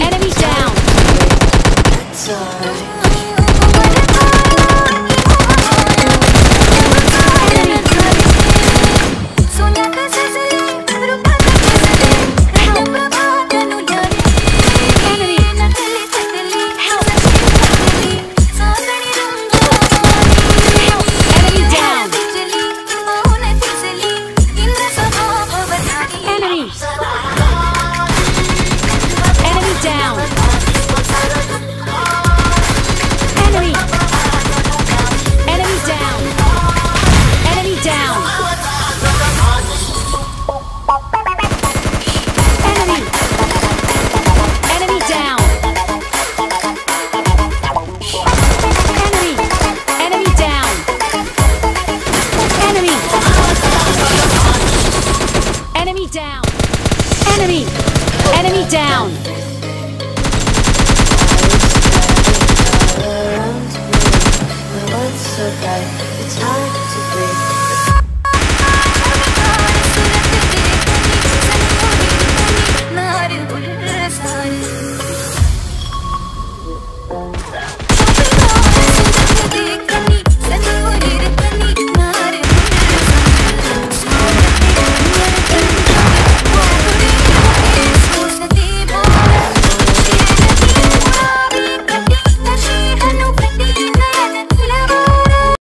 Enemy down. Down. Enemy. Enemy down. It's breathe.